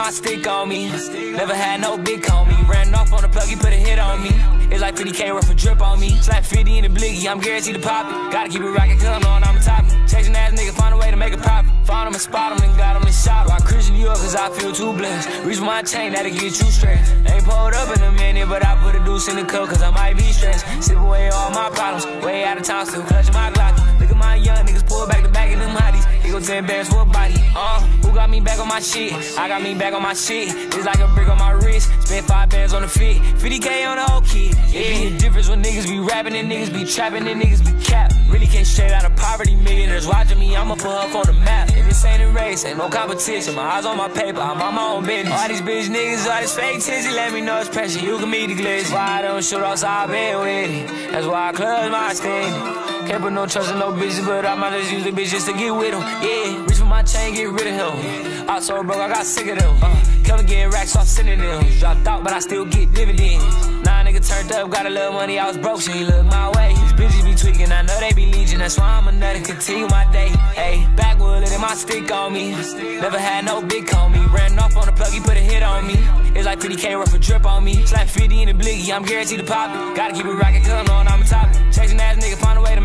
my stick on me. Never had no big on me. Ran off on the plug, he put a hit on me. It's like 50k worth a drip on me. Slap 50 in the blicky, I'm guaranteed to pop it. Gotta keep it rockin', cause I'm knowing I'm top. Chasing ass nigga, find a way to make a profit. Found him and spot him and got him in shot. Why Christian New York, cause I feel too blessed. Reach my chain, that'll get you stressed. Ain't pulled up in a minute, but I put a deuce in the cup, cause I might be stressed. Sip away all my problems, way out of town, still clutching my Glock. Look at my young niggas pull back hotties. He 10 bands for a body. Uh, who got me back on my shit? I got me back on my shit. It's like a brick on my wrist. Spent five bands on the fit. 50k on the whole kid. Yeah, it be the difference when niggas be rapping and niggas be trapping and niggas be cap. Really can't straight out of poverty. Millionaires watching me, I'ma put up on the map. And this ain't a race, ain't no competition. My eyes on my paper, I'm on my own business. All these bitch niggas, all this fake tizzy, let me know it's pressure. You can meet the glitch. Why I don't shoot outside bed with it? That's why I close my stand. Can't put no trust in no bitches, but I might just use the bitch just to get with them. Yeah, reach for my chain, get rid of him. I so broke, I got sick of them. Uh, Kelvin getting racks, so I sending them. Dropped out, but I still get dividends. Nah, nigga turned up, got a little money, I was broke, she look my way. These bitches be tweaking, I know they be legion, that's why I'm a nut and continue my day. Hey, backwood, letting my stick on me. Never had no big on me. Ran off on the plug, he put a hit on me. It's like 50k worth of drip on me. Slap 50 in the blicky, I'm guaranteed to pop it. Gotta keep it rockin', cause I'm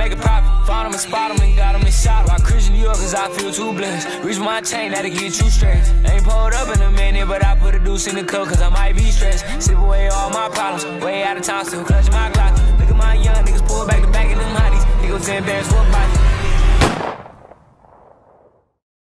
make a profit. Found him and spot him and got him in shot. Why Christian New York, cause I feel too blessed. Reach my chain, that'll get you straight. Ain't pulled up in a minute, but I put a deuce in the cup, cause I might be stressed. Sip away all my problems, way out of town, still clutching my Glock. Look at my young niggas pull back the back of them hotties. He go 10 bands for a body.